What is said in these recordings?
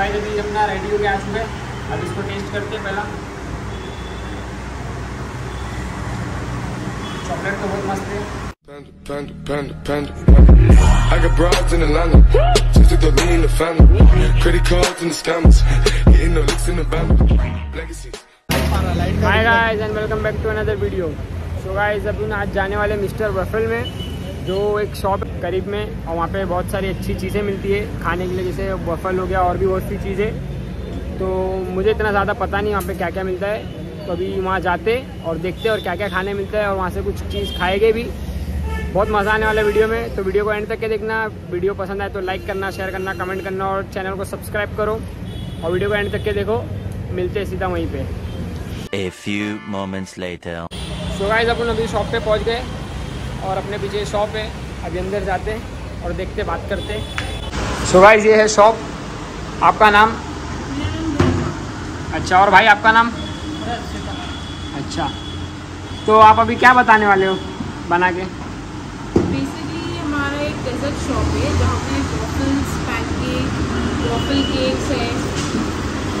Guys अभी अपना ready हो गया आ चुका है अब इसको टेस्ट करते हैं पहला चॉकलेट तो बहुत मस्त है Panda, panda, panda, panda. I got broads in Atlanta. Just took the lean in the family. Credit cards and the scammers. Hitting the licks in the band. Legacies. Hi guys and welcome back to another video so guys अपन आज जाने वाले mister waffle में जो एक shop करीब में और वहाँ पे बहुत सारी अच्छी चीज़ें मिलती है खाने के लिए जैसे वफल हो गया और भी बहुत सी चीज़ें। तो मुझे इतना ज़्यादा पता नहीं वहाँ पे क्या क्या मिलता है। तो अभी वहाँ जाते और देखते और क्या क्या खाने मिलता है और वहाँ से कुछ चीज़ खाएँगे भी। बहुत मज़ा आने वाला है वीडियो में। तो वीडियो को एंड तक के देखना। वीडियो पसंद आए तो लाइक करना शेयर करना कमेंट करना और चैनल को सब्सक्राइब करो। और वीडियो को एंड तक के देखो। मिलते सीधा वहीं पर A few moments later. अपन अभी शॉप पे पहुँच गए। और अपने पीछे शॉप है। अभी अंदर जाते हैं और देखते बात करते सो गाइस ये है शॉप आपका नाम? अच्छा और भाई आपका नाम? अच्छा। तो आप अभी क्या बताने वाले हो बना के? बेसिकली हमारा एक डेजर्ट शॉप है जहाँ पे वॉफल्स पैनकेक वॉफल केक्स है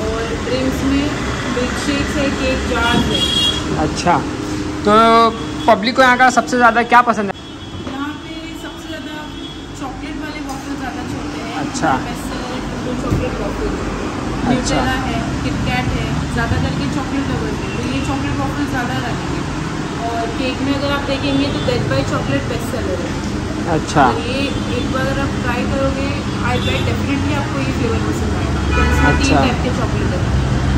और ड्रिंक्स में मिल्क शेक्स है केक जार है। अच्छा। तो पब्लिक को यहाँ का सबसे ज़्यादा क्या पसंद है? यहाँ पे सबसे ज़्यादा चॉकलेट वाले वॉफल ज़्यादा चलते हैं। अच्छा। न्यूटेला है किटकैट है ज़्यादा करके चॉकलेट है। तो ये चॉकलेट वॉफल ज़्यादा रखेंगे और केक में अगर आप देखेंगे तो death by chocolate best seller है। अच्छा। और ये एक बार अगर आप ट्राई करोगे आई बेट डेफिनेटली आपको ये फ्लेवर पसंद आएगा। तो इसमें तीन अच्छा। टाइप के चॉकलेट है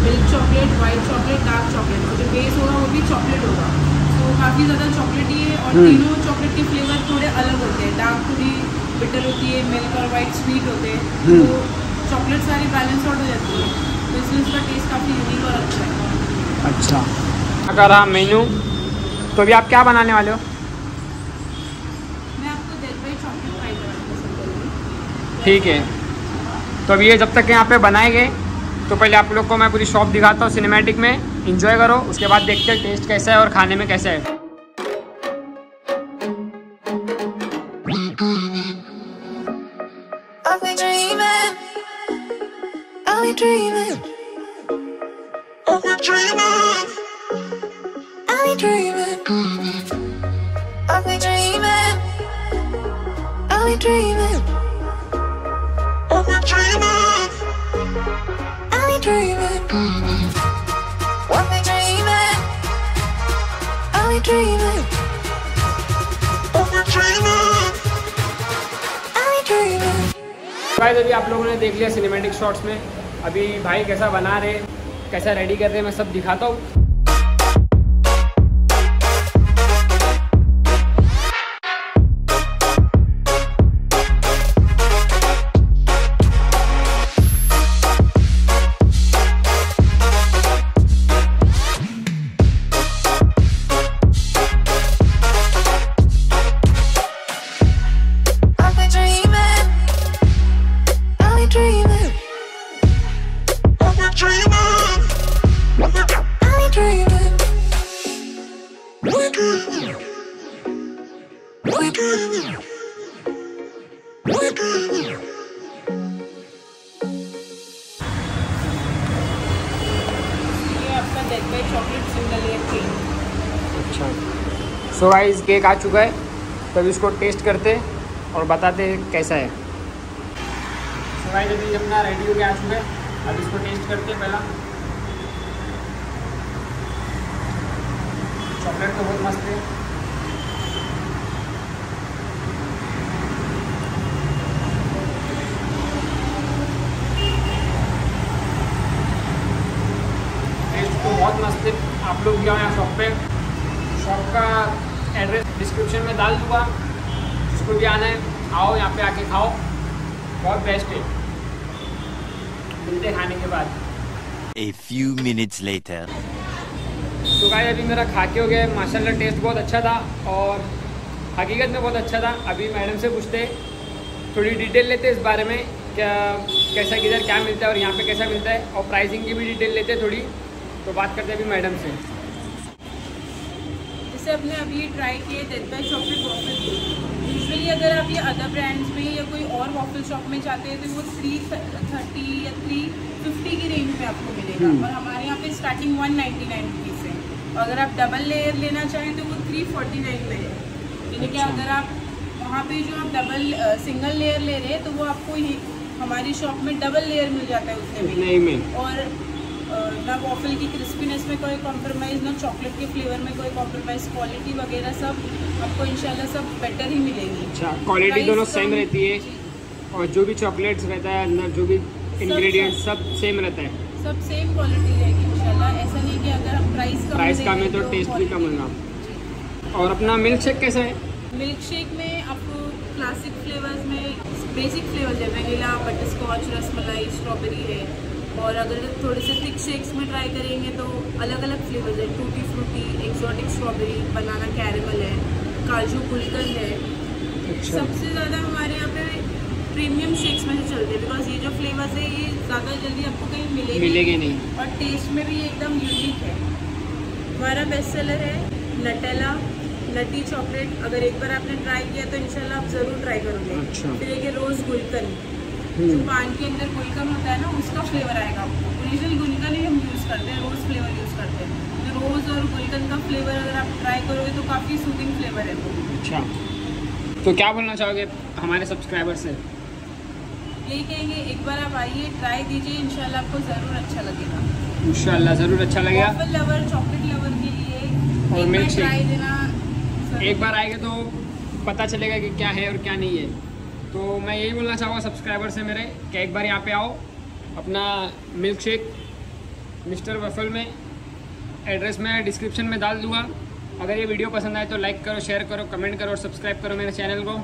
milk chocolate white chocolate dark chocolate और जो बेस होगा वो भी चॉकलेट होगा। तो काफ़ी ज़्यादा चॉकलेटी है और हम्म। तीनों चॉकलेट के फ्लेवर थोड़े अलग होते हैं। डार्क थोड़ी बिटर होती है मिल्क और वाइट स्वीट होते हैं। हम्म। तो चॉकलेट सारी बैलेंस आउट हो जाती है। तो इसलिए इसका टेस्ट काफ़ी यूनिक और अच्छा है। अच्छा। अगर रहा मेनू? तो अभी आप क्या बनाने वाले हो? ठीक है। तो अभी ये जब तक यहाँ पे बनाएँगे तो पहले आप लोग को मैं पूरी शॉप दिखाता हूँ सिनेमैटिक में। इंजॉय करो, उसके बाद देखते हैं टेस्ट कैसा है और खाने में कैसा है। Dreaming. गाइस अभी आप लोगों ने देख लिया सिनेमेटिक शॉट्स में। अभी भाई कैसा बना रहे, कैसा रेडी कर रहे, मैं सब दिखाता हूँ। चॉकलेट सिंगल लेयर केक अच्छा। सो गाइस केक आ चुका है। तो अभी इसको टेस्ट करते और बताते कैसा है। सो गाइस अभी अपना रेडी हो गया आ चुका है। अब इसको टेस्ट करते पहला। चॉकलेट तो बहुत मस्त है टेस्ट तो बहुत मस्त है आप लोग भी आओ यहाँ शॉप पे शॉप का एड्रेस डिस्क्रिप्शन में डाल दूँगा। जिसको भी आना है आओ यहाँ पे आके खाओ। बहुत बेस्ट है। मिलते खाने के बाद। A few minutes later. तो गाइस अभी मेरा खा के हो गया माशाल्लाह टेस्ट बहुत अच्छा था और हकीकत में बहुत अच्छा था। अभी मैडम से पूछते थोड़ी डिटेल लेते इस बारे में क्या कैसा किधर क्या मिलता है और यहाँ पे कैसा मिलता है। और प्राइसिंग की भी डिटेल लेते थोड़ी। तो बात करते अभी मैडम से। जैसे अपने अभी ट्राई किए death by chocolate waffle usually अगर आप ये अदर ब्रांड्स में या कोई और वॉफल शॉप में जाते हैं तो वो थ्री थर्टी या थ्री फिफ्टी की रेंज में आपको मिलेगा। हम्म। और हमारे यहाँ पे starting one ninety nine rupees है। और अगर आप डबल लेयर लेना चाहें तो वो थ्री फोर्टी नाइन में है। यानी कि अच्छा। अगर आप वहाँ पे जो आप डबल सिंगल लेयर ले रहे हैं तो वो आपको ही हमारी शॉप में डबल लेयर मिल जाता है उतने में और ना वॉफल की क्रिस्पीनेस में कोई कॉम्प्रोमाइज़ ना चॉकलेट के फ्लेवर में कोई कॉम्प्रोमाइज़ क्वालिटी वगैरह सब आपको इंशाल्लाह सब बेटर ही मिलेगी। अच्छा क्वालिटी दोनों सेम रहती है और जो भी चॉकलेट्स रहता है अंदर जो भी इंग्रेडिएंट्स सब सेम रहता है। सब सेम क्वालिटी रहेगी इंशाल्लाह ऐसा नहीं कि अगर हम प्राइस कम प्राइस कम है तो टेस्ट भी कम होगा। और अपना मिल्क शेक कैसा है? मिल्क शेक में आपको क्लासिक फ्लेवर्स में बेसिक फ्लेवर्स है vanilla butter scotch rasmalai strawberry है। और अगर थोड़े से थिक शेक्स में ट्राई करेंगे तो अलग अलग फ्लेवर्स है। Tutti frutti exotic strawberry banana caramel है काजू गुलकंद है। अच्छा। सबसे ज़्यादा हमारे यहाँ पे प्रीमियम शेक्स में से चलते हैं बिकॉज़ ये जो फ्लेवर्स है ये ज़्यादा जल्दी आपको कहीं मिलेगी मिलेगी नहीं। और टेस्ट में भी ये एकदम यूनिक है। हमारा बेस्ट सेलर है नटेला नटी चॉकलेट अगर एक बार आपने ट्राई किया तो इंशाल्लाह आप ज़रूर ट्राई करोगे। अच्छा। फिर एक रोज़ गुलकंद। जो पान के अंदर गुलकंद होता है ना उसका फ्लेवर आएगा। ओरिजिनल गुलकंद ही हम यूज़ करते हैं रोज़ फ्लेवर यूज़ करते हैं। तो रोज़ और गुलकंद का फ्लेवर अगर आप ट्राई करोगे तो काफ़ी सूदिंग फ्लेवर है वो। अच्छा। तो क्या बोलना चाहोगे हमारे सब्सक्राइबर से? यही कहेंगे एक बार आप आइए ट्राई दीजिए इंशाल्लाह आपको ज़रूर अच्छा लगेगा। इंशाल्लाह ज़रूर अच्छा लगेगा। वॉफल लवर चॉकलेट लवर के लिए और ज़रूर। एक बार आएगा तो पता चलेगा कि क्या है और क्या नहीं है। तो मैं यही बोलना चाहूँगा सब्सक्राइबर से मेरे कि एक बार यहाँ पे आओ, अपना मिल्क शेक मिस्टर वफल में एड्रेस मैं डिस्क्रिप्शन में डाल दूँगा। अगर ये वीडियो पसंद आए तो लाइक करो शेयर करो कमेंट करो और सब्सक्राइब करो मेरे चैनल को।